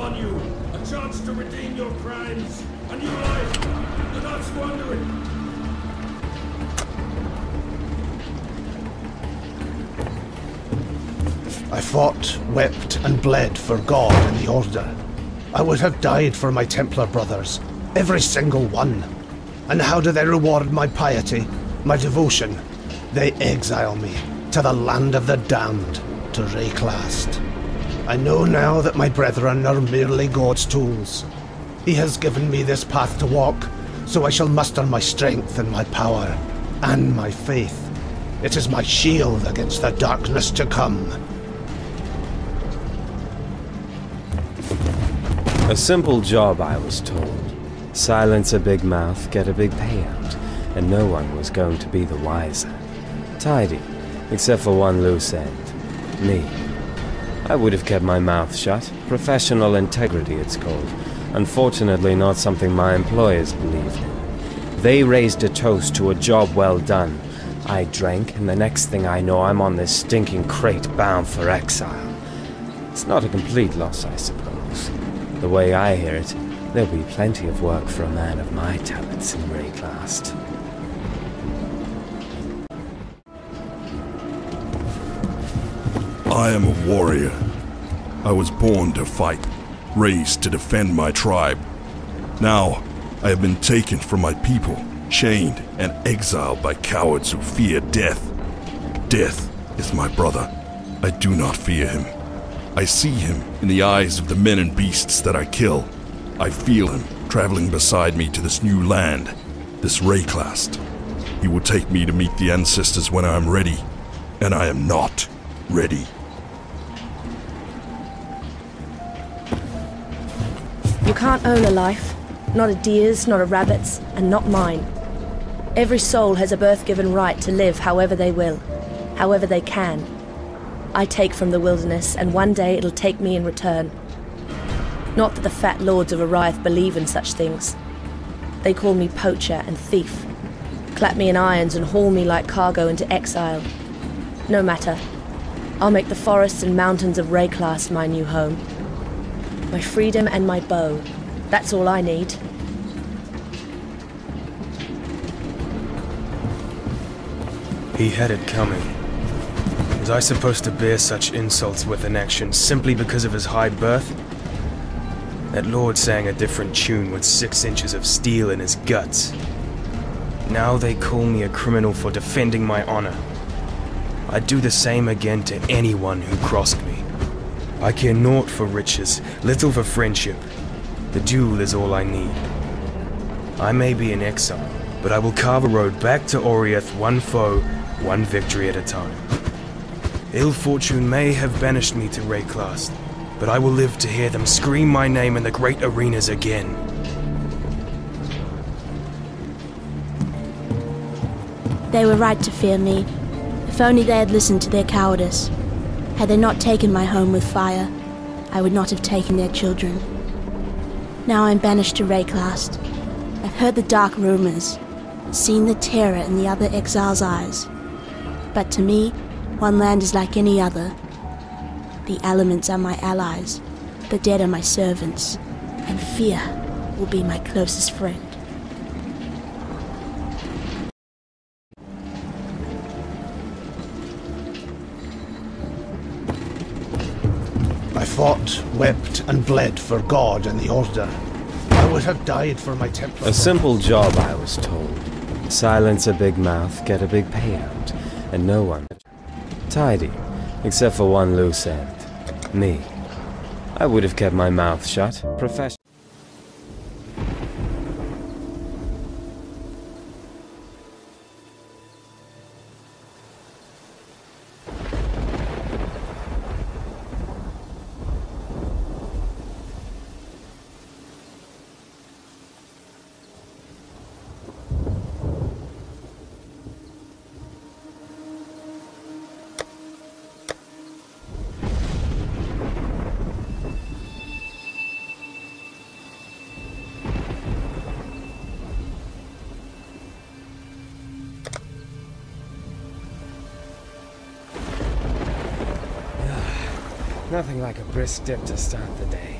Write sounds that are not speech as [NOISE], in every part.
upon you, a chance to redeem your crimes, a new life. Do not squander it. I fought, wept, and bled for God and the Order. I would have died for my Templar brothers, every single one. And how do they reward my piety, my devotion? They exile me to the land of the damned, to Wraeclast. I know now that my brethren are merely God's tools. He has given me this path to walk, so I shall muster my strength and my power, and my faith. It is my shield against the darkness to come. A simple job, I was told. Silence a big mouth, get a big payout, and no one was going to be the wiser. Tidy, except for one loose end. Me. I would have kept my mouth shut. Professional integrity, it's called. Unfortunately, not something my employers believed in. They raised a toast to a job well done. I drank, and the next thing I know, I'm on this stinking crate bound for exile. It's not a complete loss, I suppose. The way I hear it, there'll be plenty of work for a man of my talents in Wraeclast. I am a warrior. I was born to fight, raised to defend my tribe. Now, I have been taken from my people, chained and exiled by cowards who fear death. Death is my brother. I do not fear him. I see him in the eyes of the men and beasts that I kill. I feel him traveling beside me to this new land, this Wraeclast. He will take me to meet the ancestors when I am ready, and I am not ready. You can't own a life. Not a deer's, not a rabbit's, and not mine. Every soul has a birth-given right to live however they will, however they can. I take from the wilderness, and one day it'll take me in return. Not that the fat lords of Oriath believe in such things. They call me poacher and thief, clap me in irons and haul me like cargo into exile. No matter. I'll make the forests and mountains of Wraeclast my new home. My freedom and my bow. That's all I need. He had it coming. Was I supposed to bear such insults with an action simply because of his high birth? That lord sang a different tune with six inches of steel in his guts. Now they call me a criminal for defending my honor. I'd do the same again to anyone who crossed me. I care naught for riches, little for friendship. The duel is all I need. I may be in exile, but I will carve a road back to Oriath one foe, one victory at a time. Ill fortune may have banished me to Wraeclast, but I will live to hear them scream my name in the great arenas again. They were right to fear me. If only they had listened to their cowardice. Had they not taken my home with fire, I would not have taken their children. Now I'm banished to Wraeclast. I've heard the dark rumors, seen the terror in the other exiles' eyes. But to me, one land is like any other. The elements are my allies, the dead are my servants, and fear will be my closest friend. Wept, and bled for God and the Order. I would have died for my Templar. A simple job, I was told. Silence a big mouth, get a big payout, and no one. Tidy, except for one loose end. Me. I would have kept my mouth shut. Professional. Nothing like a brisk dip to start the day.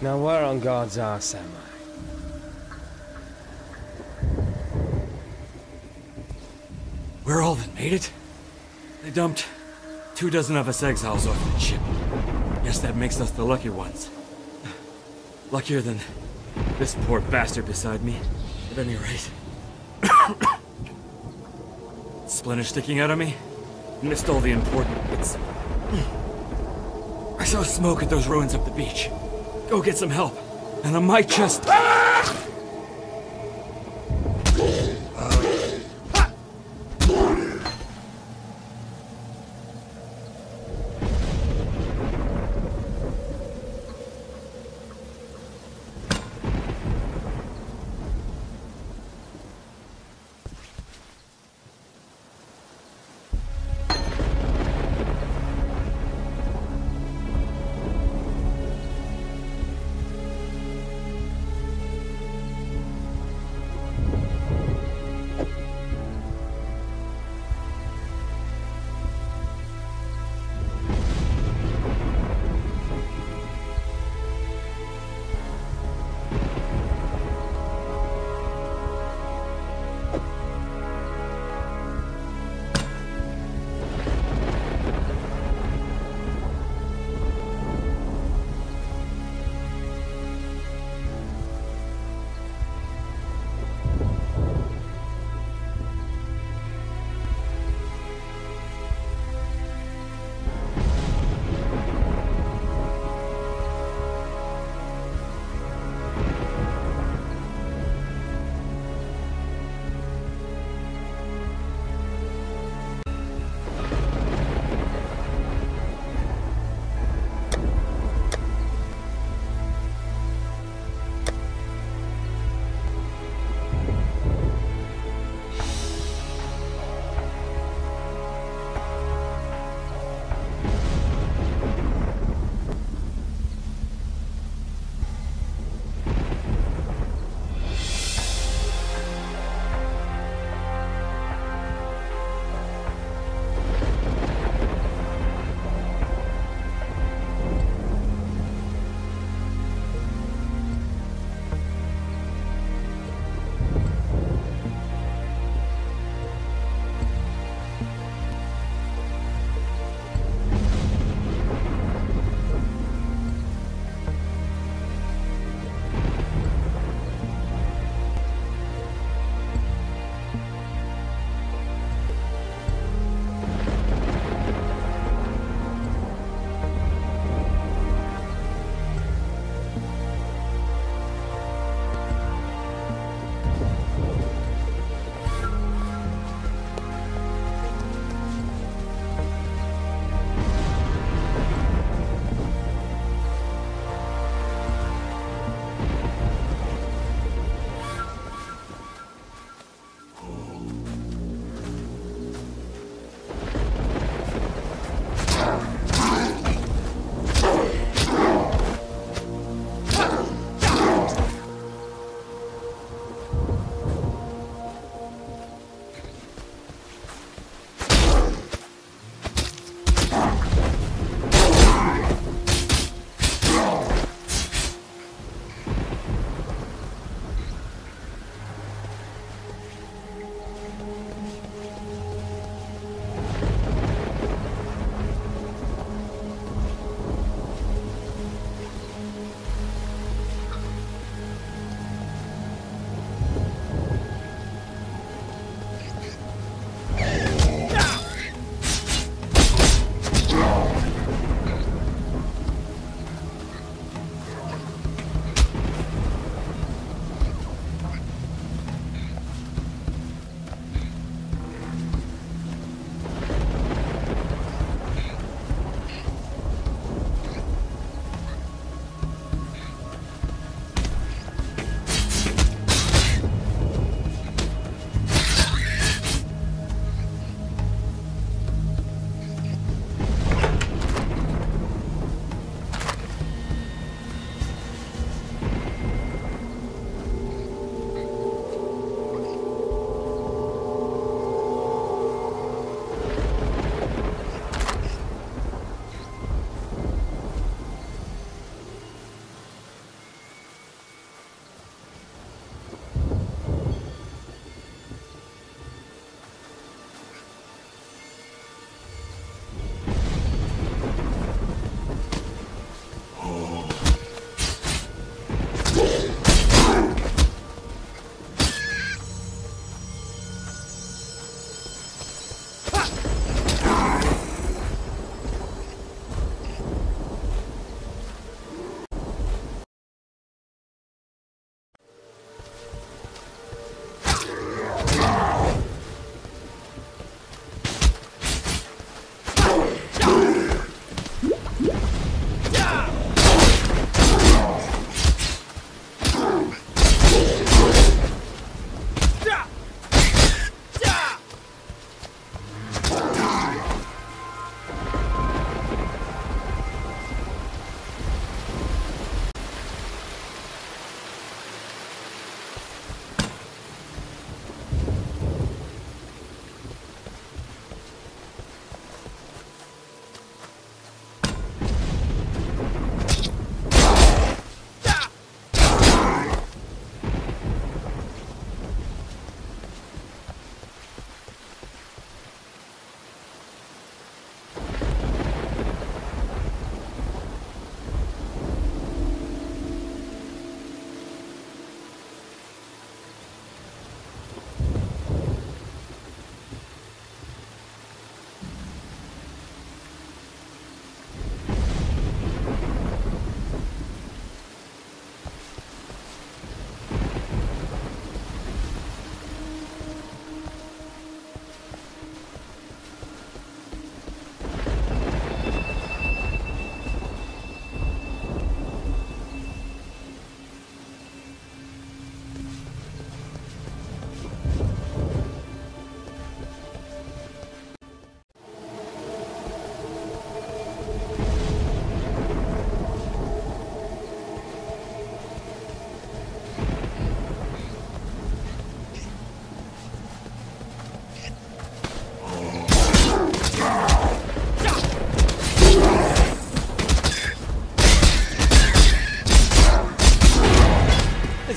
Now where on God's arse am I? We're all that made it. They dumped two dozen of us exiles off the ship. Guess that makes us the lucky ones. [SIGHS] Luckier than this poor bastard beside me, at any rate. [COUGHS] Splinter sticking out of me? Missed all the important bits. Saw smoke at those ruins up the beach. Go get some help. And I might just...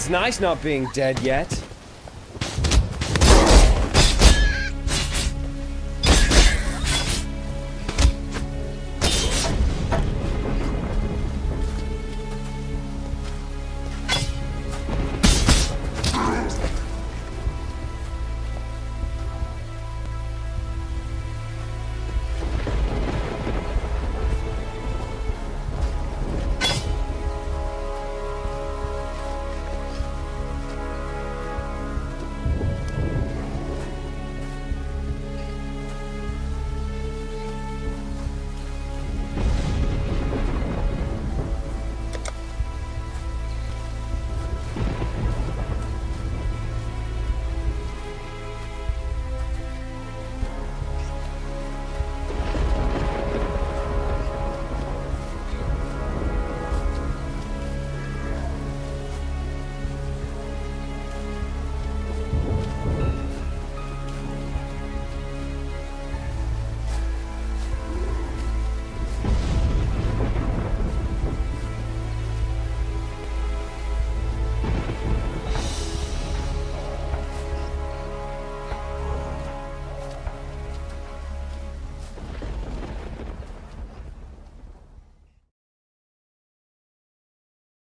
It's nice not being dead yet.